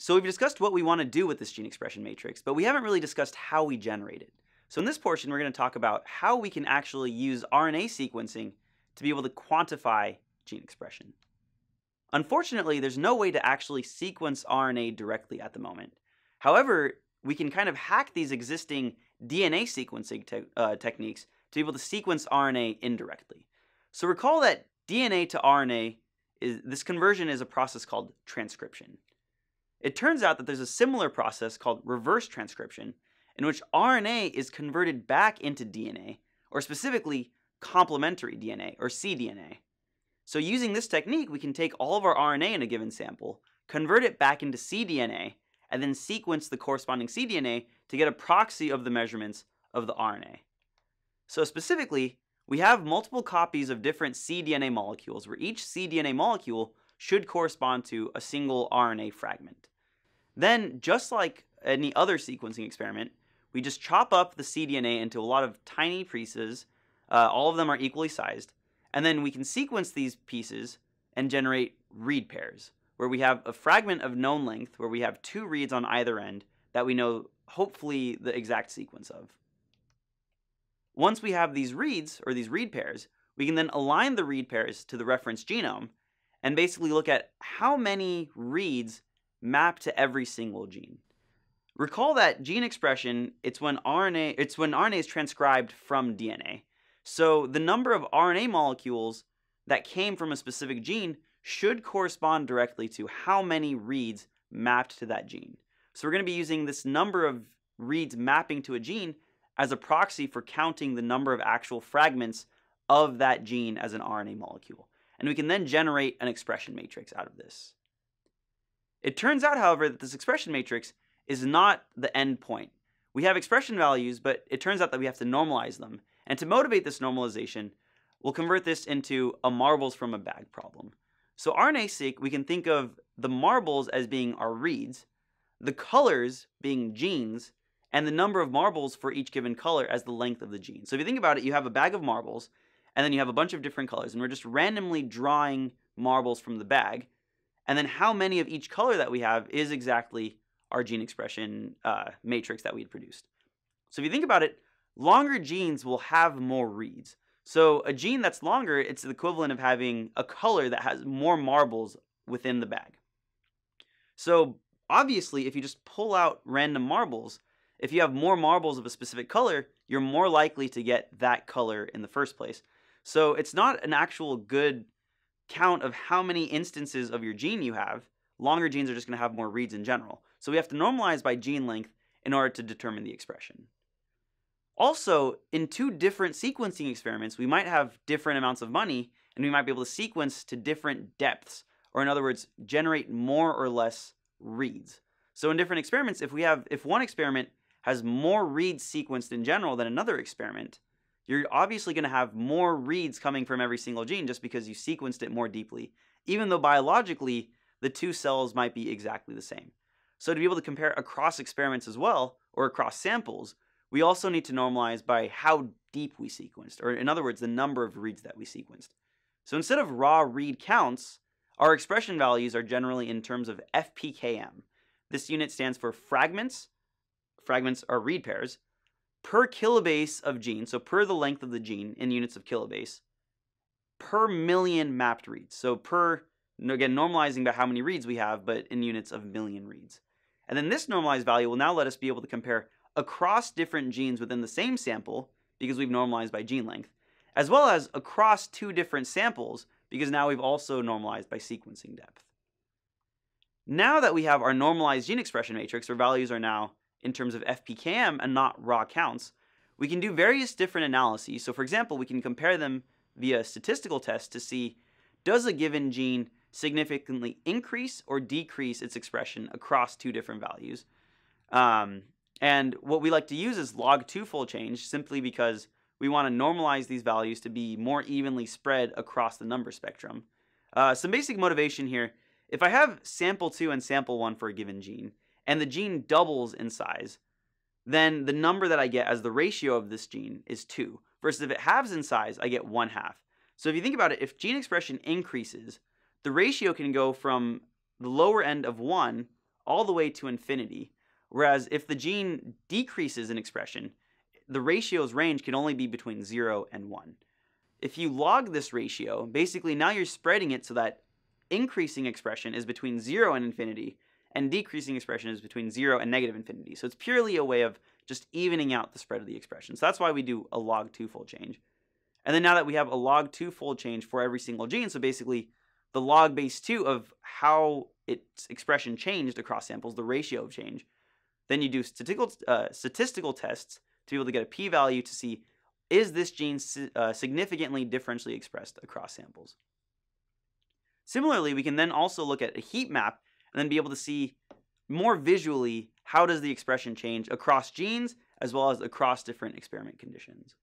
So we've discussed what we want to do with this gene expression matrix, but we haven't really discussed how we generate it. So in this portion, we're going to talk about how we can actually use RNA sequencing to be able to quantify gene expression. Unfortunately, there's no way to actually sequence RNA directly at the moment. However, we can kind of hack these existing DNA sequencing te uh, techniques to be able to sequence RNA indirectly. So recall that DNA to RNA is this conversion is a process called transcription. It turns out that there's a similar process called reverse transcription in which RNA is converted back into DNA, or specifically complementary DNA, or cDNA. So using this technique, we can take all of our RNA in a given sample, convert it back into cDNA, and then sequence the corresponding cDNA to get a proxy of the measurements of the RNA. So specifically, we have multiple copies of different cDNA molecules where each cDNA molecule should correspond to a single RNA fragment. Then, just like any other sequencing experiment, we just chop up the cDNA into a lot of tiny pieces. Uh, all of them are equally sized. And then we can sequence these pieces and generate read pairs, where we have a fragment of known length, where we have two reads on either end that we know hopefully the exact sequence of. Once we have these reads, or these read pairs, we can then align the read pairs to the reference genome and basically look at how many reads map to every single gene. Recall that gene expression, it's when RNA, it's when RNA is transcribed from DNA. So the number of RNA molecules that came from a specific gene should correspond directly to how many reads mapped to that gene. So we're going to be using this number of reads mapping to a gene as a proxy for counting the number of actual fragments of that gene as an RNA molecule. And we can then generate an expression matrix out of this. It turns out, however, that this expression matrix is not the end point. We have expression values, but it turns out that we have to normalize them. And to motivate this normalization, we'll convert this into a marbles from a bag problem. So RNA-seq, we can think of the marbles as being our reads, the colors being genes, and the number of marbles for each given color as the length of the gene. So if you think about it, you have a bag of marbles, and then you have a bunch of different colors, and we're just randomly drawing marbles from the bag, and then how many of each color that we have is exactly our gene expression uh, matrix that we had produced. So if you think about it, longer genes will have more reads. So a gene that's longer, it's the equivalent of having a color that has more marbles within the bag. So obviously, if you just pull out random marbles, if you have more marbles of a specific color, you're more likely to get that color in the first place. So it's not an actual good count of how many instances of your gene you have. Longer genes are just going to have more reads in general. So we have to normalize by gene length in order to determine the expression. Also, in two different sequencing experiments, we might have different amounts of money and we might be able to sequence to different depths, or in other words, generate more or less reads. So in different experiments, if we have if one experiment has more reads sequenced in general than another experiment, you're obviously going to have more reads coming from every single gene just because you sequenced it more deeply, even though biologically the two cells might be exactly the same. So to be able to compare across experiments as well, or across samples, we also need to normalize by how deep we sequenced, or in other words, the number of reads that we sequenced. So instead of raw read counts, our expression values are generally in terms of FPKM. This unit stands for fragments, fragments are read pairs, per kilobase of gene, so per the length of the gene in units of kilobase, per million mapped reads. So per, again, normalizing by how many reads we have, but in units of million reads. And then this normalized value will now let us be able to compare across different genes within the same sample, because we've normalized by gene length, as well as across two different samples, because now we've also normalized by sequencing depth. Now that we have our normalized gene expression matrix, where values are now in terms of FPKM and not raw counts, we can do various different analyses. So for example, we can compare them via statistical tests to see does a given gene significantly increase or decrease its expression across two different values. Um, and what we like to use is log two-fold change simply because we want to normalize these values to be more evenly spread across the number spectrum. Uh, some basic motivation here, if I have sample 2 and sample 1 for a given gene, and the gene doubles in size, then the number that I get as the ratio of this gene is 2. Versus if it halves in size, I get 1 half. So if you think about it, if gene expression increases, the ratio can go from the lower end of 1 all the way to infinity. Whereas if the gene decreases in expression, the ratio's range can only be between 0 and 1. If you log this ratio, basically now you're spreading it so that increasing expression is between 0 and infinity, and decreasing expression is between 0 and negative infinity. So it's purely a way of just evening out the spread of the expression. So that's why we do a log 2 fold change. And then now that we have a log 2 fold change for every single gene, so basically the log base 2 of how its expression changed across samples, the ratio of change, then you do statistical, uh, statistical tests to be able to get a p-value to see is this gene uh, significantly differentially expressed across samples. Similarly, we can then also look at a heat map and then be able to see more visually how does the expression change across genes as well as across different experiment conditions.